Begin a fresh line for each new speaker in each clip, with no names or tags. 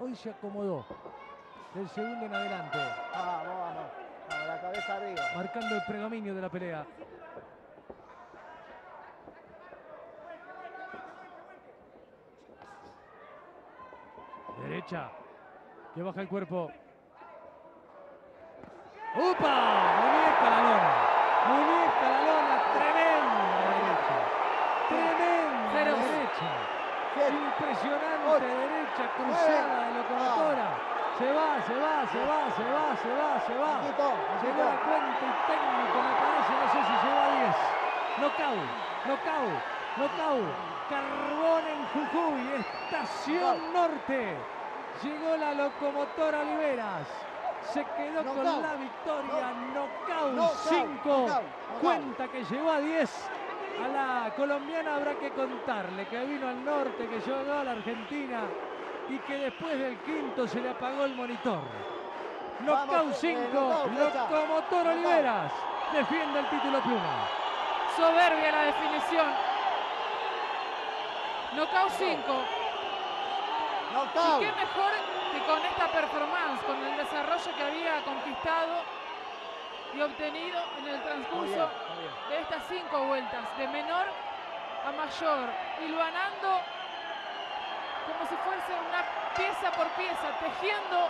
hoy se acomodó. Del segundo en adelante.
Vamos, vamos. Vamos, la cabeza arriba.
Marcando el predominio de la pelea. Derecha. Que baja el cuerpo. ¡Upa! Muñeca la lona. Muñeca la lona. Tremenda Impresionante derecha cruzada de locomotora. Se va, se va, se va, se va, se va, se va. Llegó la cuenta y técnico, me parece, no sé si llegó a 10. Knockout, knockout, knockout. Carbón en Jujuy, estación norte. Llegó la locomotora Oliveras. Se quedó con la victoria. Knockout
Knockout,
5.
knockout, knockout.
Cuenta que llegó a 10. A la colombiana habrá que contarle que vino al norte, que llegó a la Argentina y que después del quinto se le apagó el monitor. Knockout
Vamos, eh,
5,
knockout, flecha.
Locomotor. Oliveras defiende el título pluma.
Soberbia la definición. Knockout 5. Y
Knockout.
qué mejor que con esta performance, con el desarrollo que había conquistado y obtenido en el
Muy bien,
transcurso
muy bien.
de estas cinco vueltas, de menor a mayor, hilvanando como si fuese una pieza por pieza, tejiendo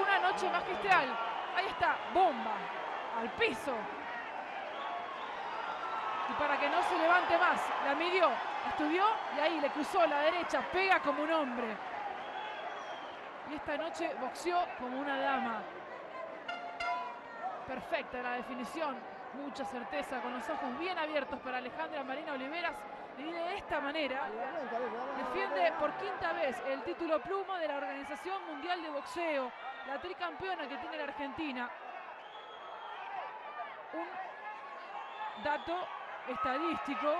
una noche magistral. Ahí está, bomba, al piso. Y para que no se levante más, la midió, estudió y ahí le cruzó la derecha, pega como un hombre. Y esta noche boxeó como una dama. Perfecta la definición, mucha certeza, con los ojos bien abiertos para Alejandra Marina Oliveras. Y de esta manera defiende por quinta vez el título pluma de la Organización Mundial de Boxeo, la tricampeona que tiene la Argentina. Un dato estadístico